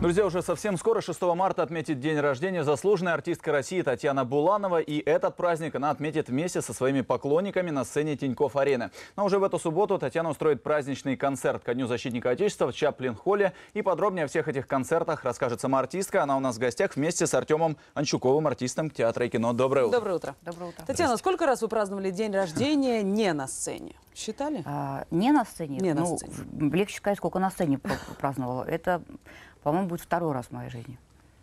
Друзья, уже совсем скоро, 6 марта, отметит день рождения заслуженной артистка России Татьяна Буланова. И этот праздник она отметит вместе со своими поклонниками на сцене Тинькофф Арены. Но уже в эту субботу Татьяна устроит праздничный концерт ко Дню защитника Отечества в Чаплин-холле. И подробнее о всех этих концертах расскажет сама артистка. Она у нас в гостях вместе с Артемом Анчуковым, артистом театра и кино. Доброе утро. Доброе утро. Доброе утро. Татьяна, сколько раз вы праздновали день рождения не на сцене? Считали? А, не на сцене. Не на ну, сцене. в- Легче сказать, сколько на сцене пр- праздновала. Это, по-моему, будет второй раз в моей жизни.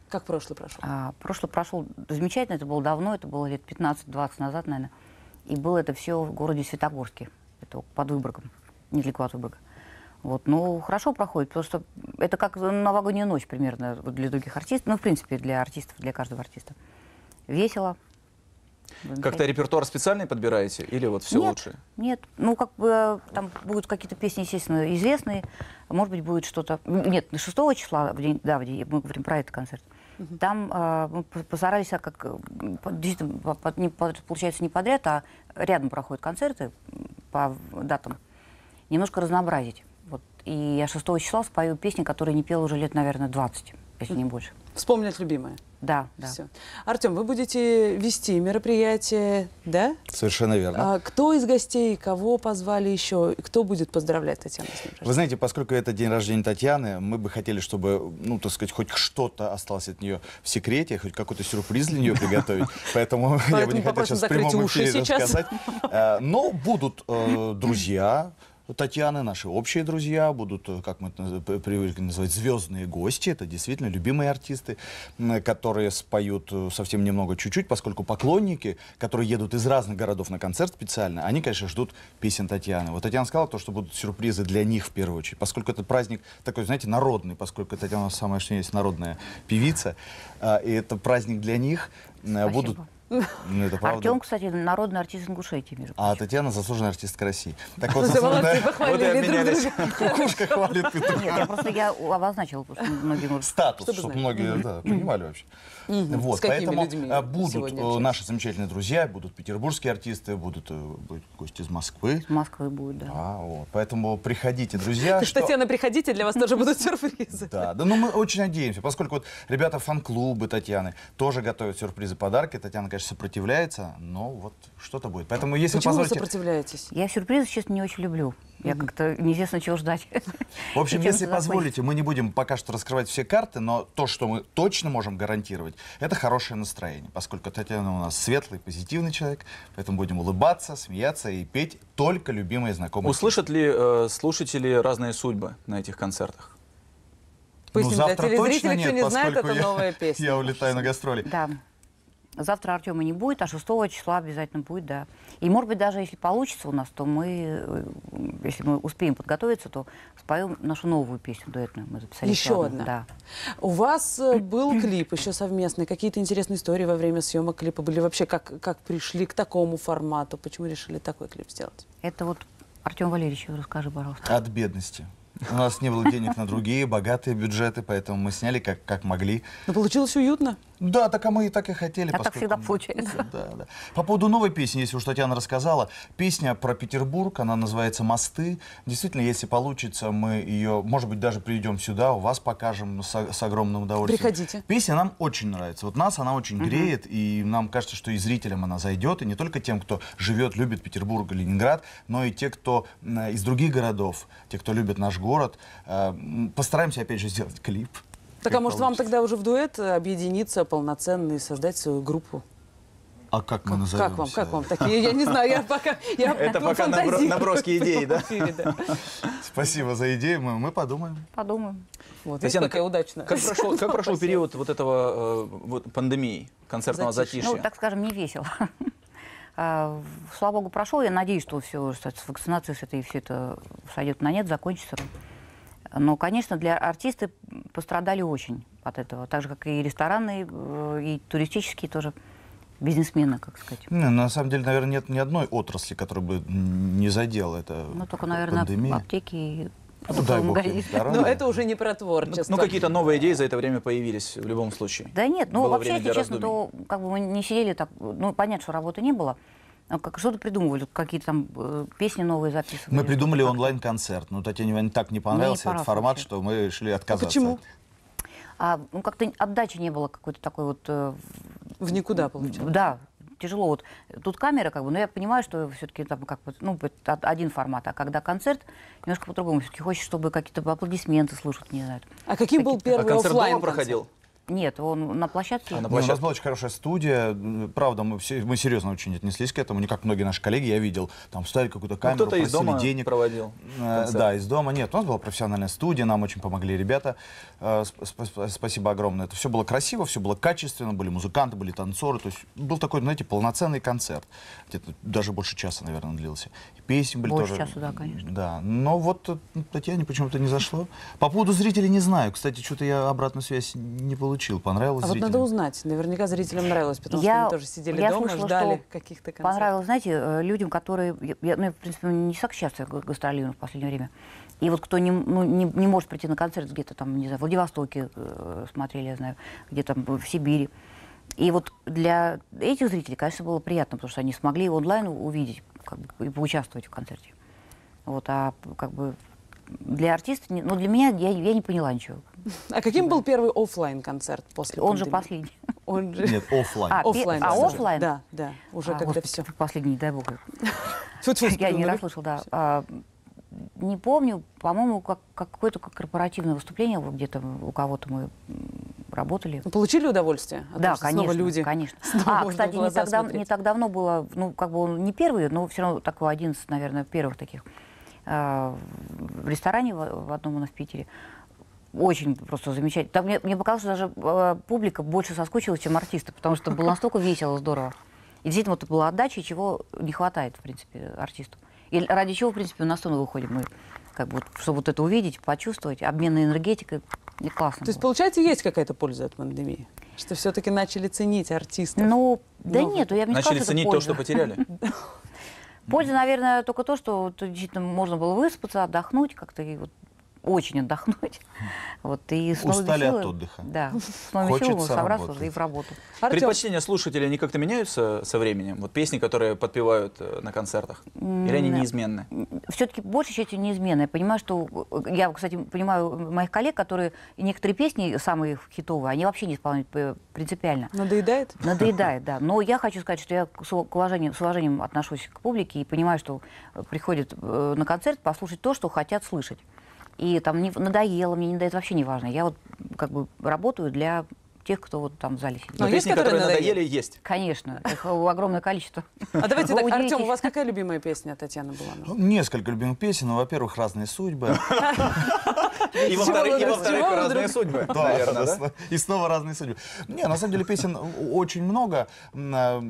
Как прошлый прошел? А, прошлый прошел замечательно, это было давно, это было лет 15-20 назад, наверное. И было это все в городе Светогорске, это под Выборгом, недалеко от Выборга. Вот, ну, хорошо проходит, что это как новогодняя ночь примерно для других артистов, ну, в принципе, для артистов, для каждого артиста. Весело. Как-то репертуар специальный подбираете или вот все нет, лучше? Нет, ну как бы там будут какие-то песни, естественно, известные, может быть, будет что-то... Нет, 6 числа, в день, да, в день- мы говорим про этот концерт, там э, мы по- постарались, а как э, действительно, не под- получается, не подряд, а рядом проходят концерты по датам, немножко разнообразить. Вот. И я 6 числа спою песни, которые не пела уже лет, наверное, 20, если не больше. Вспомнить любимое. Да, да. Все. Артем, вы будете вести мероприятие, да? Совершенно верно. А кто из гостей, кого позвали еще? Кто будет поздравлять Татьяну с днем Вы знаете, поскольку это день рождения Татьяны, мы бы хотели, чтобы, ну, так сказать, хоть что-то осталось от нее в секрете, хоть какой-то сюрприз для нее приготовить. Поэтому я бы не хотел сейчас в прямом эфире рассказать. Э, Но будут э, друзья, Татьяны, наши общие друзья, будут, э, как мы это привыкли называть, звездные гости. Это действительно любимые артисты, которые споют э, совсем немного, чуть-чуть, поскольку поклонники, которые едут из разных городов на концерт специально, они, конечно, ждут песен Татьяны. Вот Татьяна сказала, то, что будут сюрпризы для них в первую очередь, поскольку это праздник такой, знаете, народный, поскольку Татьяна самая что есть народная певица, а, и это праздник для них. Э, Будут... Ну, это правда. Артем, кстати, народный артист Ингушетии, между А прочим. Татьяна заслуженная артистка России. Так вот, заслуженная- Вот. Кукушка хвалит петуха. Нет, я просто я обозначила, потому что многие. Статус, Чтобы многие да, понимали вообще. Вот, поэтому э, будут э, наши замечательные друзья, будут петербургские артисты, будут э, будут гости из Москвы. С Москвы будет, да. А, вот, поэтому приходите, друзья. Что, Татьяна, приходите, для вас тоже будут сюрпризы. Да, да, ну мы очень надеемся, поскольку вот ребята фан-клубы Татьяны тоже готовят сюрпризы, подарки. Татьяна, конечно, сопротивляется, но вот что-то будет. Поэтому, если Почему вы позволите... сопротивляетесь? Я сюрпризы, честно, не очень люблю. Я как-то неизвестно, чего ждать. В общем, если позволите, мы не будем пока что раскрывать все карты, но то, что мы точно можем гарантировать, это хорошее настроение, поскольку Татьяна у нас светлый, позитивный человек, поэтому будем улыбаться, смеяться и петь только любимые знакомые. Услышат ли э, слушатели разные судьбы на этих концертах? Поясним ну, для завтра телезрителей, точно кто нет, не знает, это я- новая песня. Я улетаю на гастроли. Да. Завтра Артема не будет, а 6 числа обязательно будет, да. И, может быть, даже если получится у нас, то мы, э, если мы успеем подготовиться, то споем нашу новую песню дуэтную. Мы записали Еще одну, одна? Да. У вас э, был клип еще совместный. Какие-то интересные истории во время съемок клипа были? Вообще, как, как пришли к такому формату? Почему решили такой клип сделать? Это вот Артем Валерьевич, расскажи, пожалуйста. От бедности. У нас не было денег на другие богатые бюджеты, поэтому мы сняли как, как могли. Но получилось уютно. Да, так а мы и так и хотели. А так всегда получается. Да, да. По поводу новой песни, если уж Татьяна рассказала, песня про Петербург, она называется «Мосты». Действительно, если получится, мы ее, может быть, даже приведем сюда, у вас покажем с, с огромным удовольствием. Приходите. Песня нам очень нравится. Вот нас она очень греет, и нам кажется, что и зрителям она зайдет, и не только тем, кто живет, любит Петербург и Ленинград, но и те, кто из других городов, те, кто любит наш город. Э, Постараемся, опять же, сделать клип. Так Как а может вам тогда уже в дуэт э, объединиться полноценно и создать свою группу? А как мы назовемся? Как вам? Как вам такие? Я не знаю, я пока... Я Это пока набро- наброски идей, да? в эфире, да? Спасибо за идею, мы, мы подумаем. Подумаем. Вот, Татьяна, какая удачная. Как прошел, как прошел период вот этого э, вот пандемии, концертного Затишья. затишья? Ну, так скажем, не весело. А, Слава богу, прошел. Я надеюсь, что все с вакцинацией с этой все это сойдет на нет, закончится. Но, конечно, для артисты пострадали очень от этого. Так же, как и ресторанные, э, и туристические тоже бизнесмены, как сказать. Не, на самом деле, наверное, нет ни одной отрасли, которая бы не задела это Ну, только, наверное, пандемия. аптеки и Ну, дай бог. Но это уже не про Ну, творчество. ну, какие-то новые идеи за это время появились в любом случае. Да нет, ну Было вообще, если честно, то как бы мы не сидели так, ну понятно, что работы не было, как что-то придумывали, какие-то там э, песни новые записывали. Мы придумали онлайн-концерт, но Татьяне Ивановне так не понравился пора этот формат, вообще. что мы решили А отказаться. почему? А ну, как-то отдачи не было какой-то такой вот... э, В никуда получилось. Да, тяжело. Вот тут камера, как бы, но я понимаю, что все-таки там как бы, ну, один формат. А когда концерт, немножко по-другому. Все-таки хочешь, чтобы какие-то аплодисменты слушать, не знаю. А каким был Какие-то- А первый концерт дома проходил? Нет, он на площадке. А, на Не, у нас площадке. была очень хорошая студия. Правда, мы, все, мы серьезно очень отнеслись к этому. Не как многие наши коллеги, я видел. Там ставили какую-то Ну, камеру, кто-то из дома денег. проводил Э, концерт. Да, из дома. Нет, у нас была профессиональная студия, нам очень помогли ребята. Э, сп- сп- сп- Спасибо огромное. Это все было красиво, все было качественно, были музыканты, были танцоры. То есть был такой, знаете, полноценный концерт. Где-то даже больше часа, наверное, длился. И песни были Больше тоже. часа, да, конечно. Да, но вот э, Татьяне почему-то не зашло. По поводу зрителей не знаю. Кстати, что-то я обратную связь не получил. Понравилось А вот надо узнать. Наверняка зрителям нравилось, потому Я- что они тоже сидели я дома, слышала, ждали каких-то концертов. Понравилось, знаете, э, людям, которые... я- ну, я, в принципе, не так часто га- гастролирую в последнее время. И вот кто не, ну, не, не может прийти на концерт где-то там, не знаю, в Владивостоке э, смотрели, я знаю, где-то в Сибири. И вот для этих зрителей, конечно, было приятно, потому что они смогли онлайн увидеть как бы, и поучаствовать в концерте. Вот, а как бы для артиста, ну для меня я, я не поняла ничего. А каким был первый оффлайн концерт после Он же последний. Он же... Нет, оффлайн. А, Оффлайн. а оффлайн? Да, да. Уже А, когда господи, все. Последний, не дай бог. Я не расслышал, да. А, не помню, по-моему, как, какое-то как корпоративное выступление где-то у кого-то мы работали. Ну, Получили удовольствие? от да, того, конечно, снова люди. конечно. снова а, кстати, не так, дав- не так давно было, ну, как бы он не первый, но все равно такой один из, наверное, первых таких а, в ресторане в, в одном у нас в Питере. Очень просто замечательно. Там мне, мне показалось, что даже э, публика больше соскучилась, чем артисты, потому что было настолько весело, здорово. И действительно, вот была отдача, чего не хватает, в принципе, артисту. И ради чего, в принципе, на сцену выходим мы, как бы, чтобы вот это увидеть, почувствовать, обменной энергетикой, и классно То есть, было. получается, есть какая-то польза от пандемии? Что все-таки начали ценить артистов? Ну, да Новых. нет, я бы не Начали сказала, это ценить то, что потеряли. Польза, наверное, только то, что действительно можно было выспаться, отдохнуть как-то и вот очень отдохнуть. Вот, и Устали от силами- отдыха. Да, с новыми силами собраться уже и в работу. Артем, Предпочтения слушателей, они как-то меняются со временем? Вот песни, которые подпевают э, на концертах? Или они неизменны? Все-таки больше частью неизменно. Я понимаю, что... э, Я, кстати, понимаю моих коллег, которые некоторые песни, самые хитовые, они вообще не исполняют принципиально. надоедает? Надоедает, да. Но я хочу сказать, что я с ув- к уважению, с уважением отношусь к публике и понимаю, что э, приходят на концерт послушать то, что хотят слышать. И там не надоело, мне не надоест, вообще не важно. Я вот как бы работаю для тех, кто вот там в зале сидит. Но Но есть, песни, которые которые надоели? надоели, есть. Конечно, их огромное количество. А давайте так, Артем, у вас какая любимая песня Татьяны Булановой? Ну, Несколько любимых песен. Ну, во-первых, разные судьбы. И во-вторых, разные судьбы, наверное, И снова разные судьбы. Не, на самом деле песен очень много. А,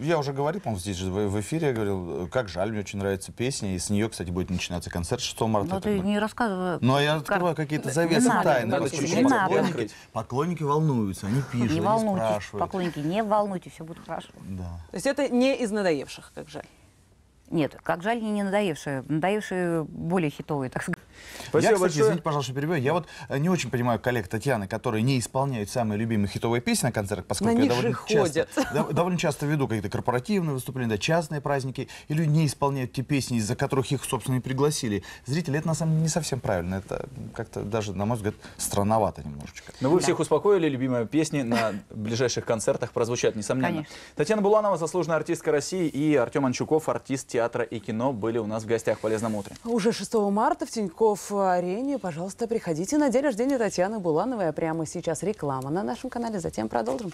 Я уже говорил, по-моему, здесь же в эфире я говорил, как жаль, мне очень нравится песня. И с нее, кстати, будет начинаться концерт 6 марта. Но ты не рассказывай. Но я Кар- открываю какие-то завесы тайны. поклонники, открыть. Волнуются, они пишут, Не они волнуйтесь, спрашивают. поклонники, не волнуйтесь, все будет хорошо. Да. То есть это не из надоевших, как жаль. Нет, как жаль, не надоевшие. Надоевшие более хитовые, так сказать. Спасибо я, кстати, большое. извините, пожалуйста, что перебиваю. Я вот э, не очень понимаю коллег Татьяны, которые не исполняют самые любимые хитовые песни на концертах, поскольку На я довольно часто, дов- довольно часто веду какие-то корпоративные выступления, да, частные праздники, и люди не исполняют те песни, из-за которых их, собственно, и пригласили. Зрители, это на самом деле не совсем правильно. Это как-то даже, на мой взгляд, странновато немножечко. Но вы всех успокоили, любимые песни на ближайших концертах прозвучат, несомненно. Конечно. Татьяна Буланова, заслуженная артистка России, и Артем Анчуков, артист театра и кино, были у нас в гостях в «Полезном утре». Уже 6 марта в Тинькофф-арене, пожалуйста, приходите на день рождения Татьяны Булановой. А прямо сейчас реклама на нашем канале, затем продолжим.